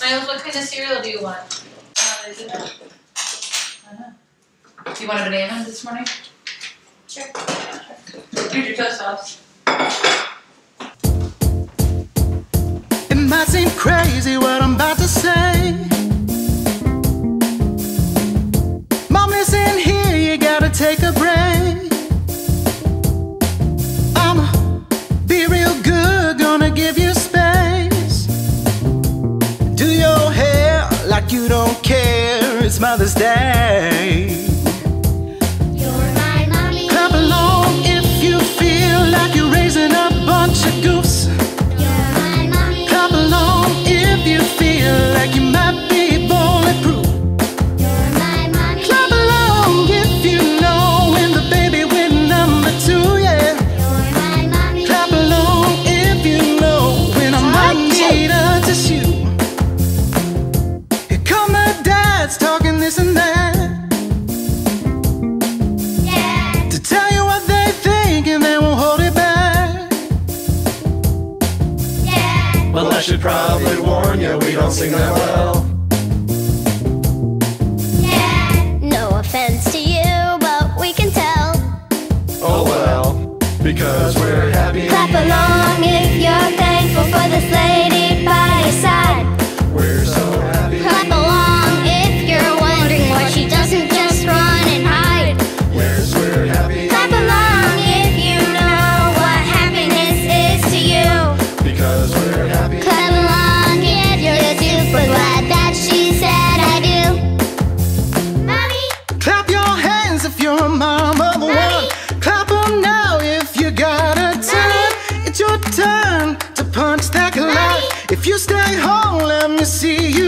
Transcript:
Miles, what kind of cereal do you want? Uh, is it that? Do you want a banana this morning? Sure. Here's your toast sauce. It might seem crazy what I'm about to say. Mom, listen here, you gotta take a break. I'ma be real good, gonna give you it's Mother's Day. You're my mommy. Clap along if you feel like you're raising a bunch of goofs. You're my mommy. Clap along if you feel like you might be bulletproof. You're my mommy. Clap along if you know when the baby went number two, yeah. You're my mommy. Clap along if you know when I might need a tissue. Here come the dads talking and that. Yeah. To tell you what they think and they won't hold it back. Well, I should probably warn you, we don't sing that well. No offense to you, but we can tell. Oh well, because we're happy. Clap along if you're thankful for this slave. stay home, let me see you.